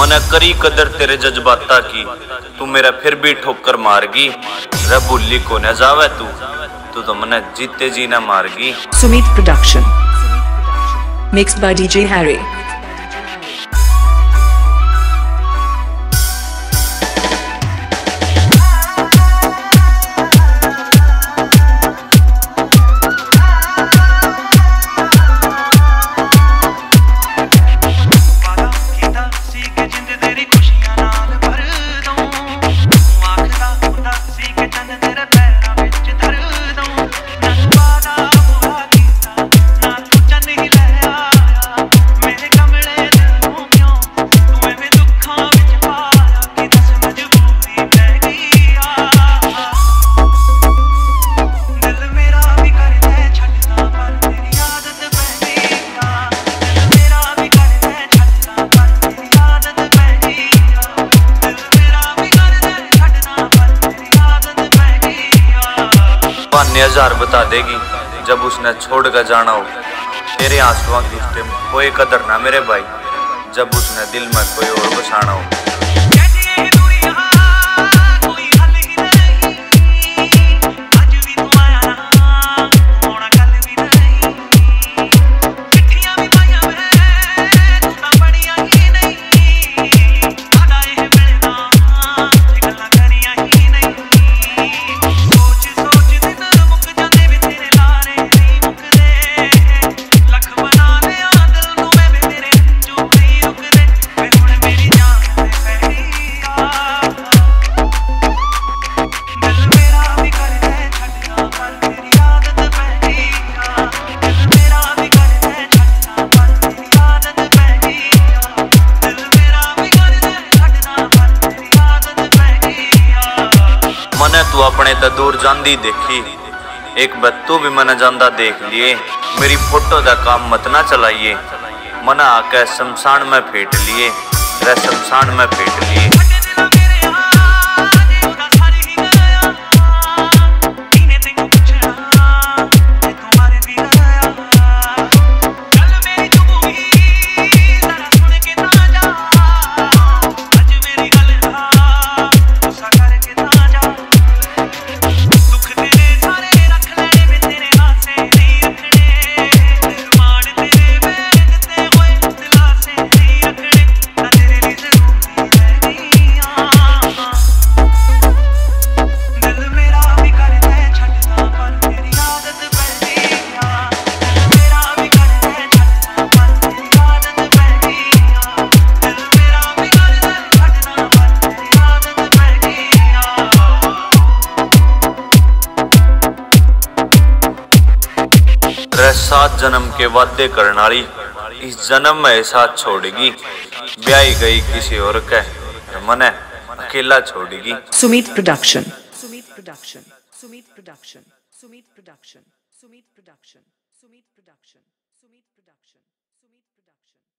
मना करी कदर तेरे जज्बाता की। तू मेरा फिर भी ठोकर मारगी। रबुल्ली को न जावे तू तू तो मना जीते जी ना मारगी। Sumit production. Mix by DJ Harry. बानवे हज़ार बता देगी, जब उसने छोड़ कर जाना हो। तेरे आंसुओं की कोई कदर ना मेरे भाई, जब उसने दिल में कोई और बसाना हो। ਮਨੇ ਤੂੰ ਆਪਣੇ ਤਾਂ ਦੂਰ ਜਾਂਦੀ ਦੇਖੀ ਇੱਕ ਬੱਤੂ ਵੀ ਮਨ ਜਾਂਦਾ ਦੇਖ ਲਿਏ ਮੇਰੀ ਫੋਟੋ ਦਾ ਕੰਮ ਮਤ ਨਾ ਚਲਾਈਏ मना आकर शमशान में फेंट लिए शमशान में फेंट लिए सात जन्म के वादे करनाली इस जन्म में ऐसा छोड़ेगी। ब्याई गई किसी और कह मने अकेला छोड़ेगी। Sumit production Sumit production Sumit production Sumit production Sumit production Sumit production Sumit production Sumit production